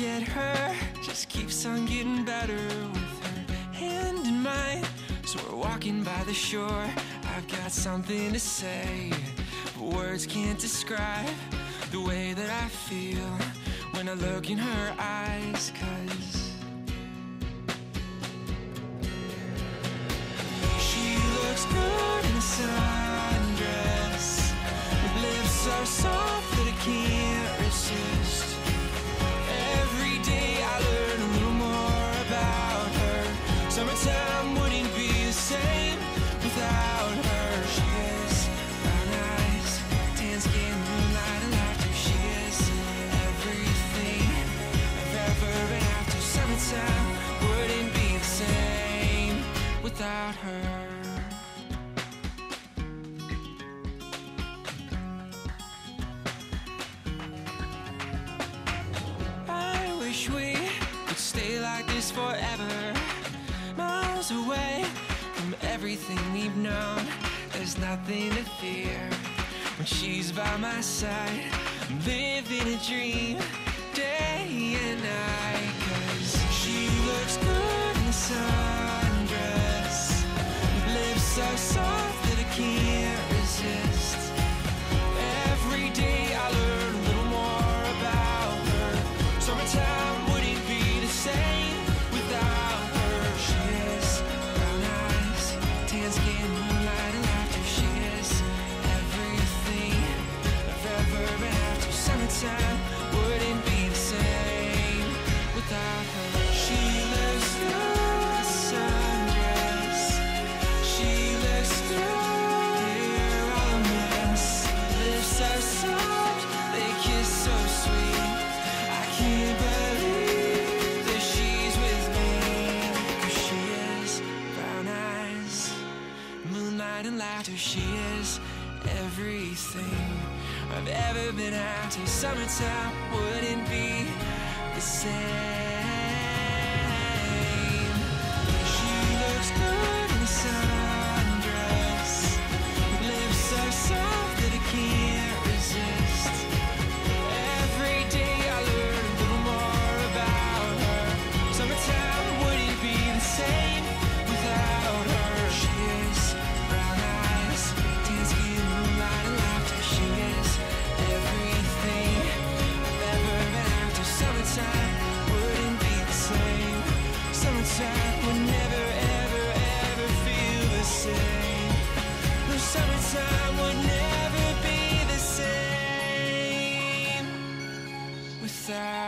at her, just keeps on getting better with her hand in mine. So we're walking by the shore. I've got something to say, but words can't describe the way that I feel when I look in her eyes. Cause without her. I wish we could stay like this forever. Miles away from everything we've known. There's nothing to fear when she's by my side. Living a dream laughter. She is everything I've ever been after. Summertime wouldn't be the same. sad